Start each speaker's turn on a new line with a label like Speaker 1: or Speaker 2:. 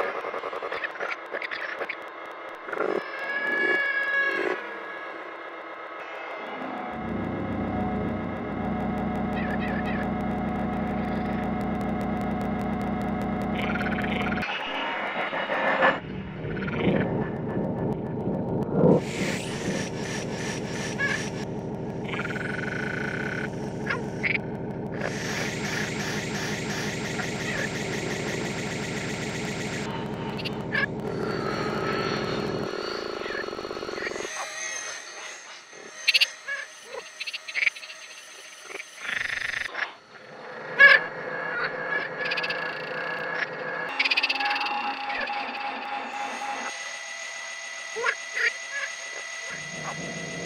Speaker 1: Thank you. Come on.